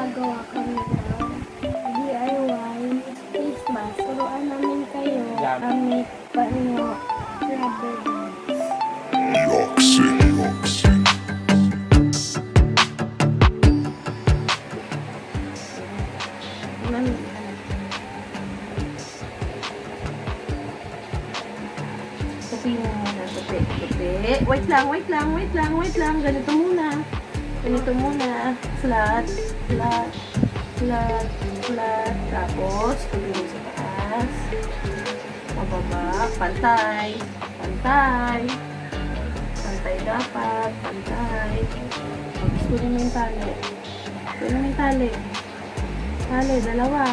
gagawa kami ng DIY face mask. Turuan namin kayo gamit paano rubber bands. Yoxi, Yoxi. Mami, Tupi mo muna, tupi, tupi. Wait lang, wait lang, wait lang, wait lang. Ganito muna. Ganito muna. Flat, flat, flat, flat. Tapos, mo sa taas. Pababa, pantay, pantay. Pantay dapat, pantay. Tapos, kunin mo yung tali. Kunin mo yung tali. Tali, dalawa.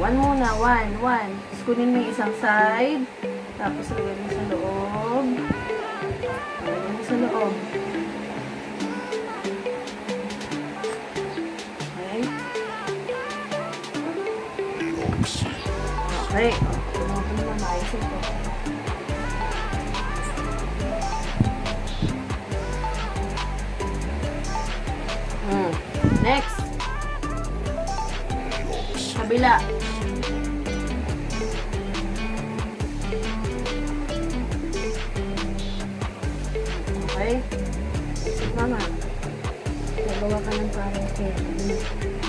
One muna, one, one. Tapos kunin mo yung isang side. Tapos lagyan mo sa loob. Yoxi. Okay. Hmm. Next. Kabila. Okay. Mama. Gagawa ka ng parang candy.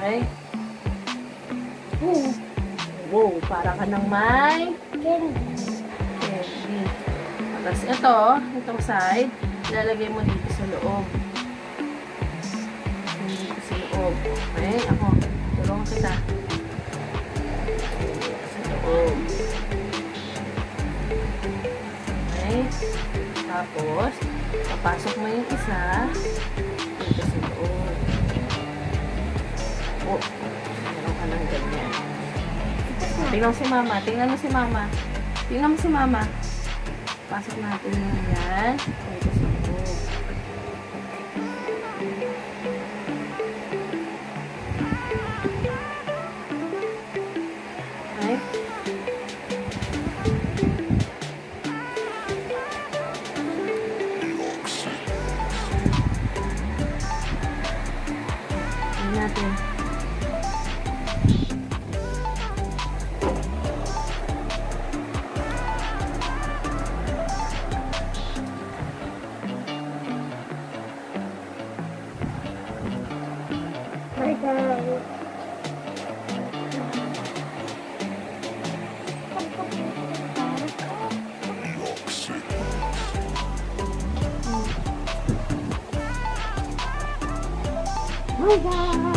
Okay. Wow, para ka ng may candy. candy. Tapos ito, itong side, ilalagay mo dito sa loob. Dito sa loob. Okay, ako. Tulungan kita. Sa loob. Okay. Tapos, papasok mo yung isa Tingnan mo si mama. Tingnan mo si mama. Tingnan mo si mama. Pasok natin yung yan. Dito sa. my god.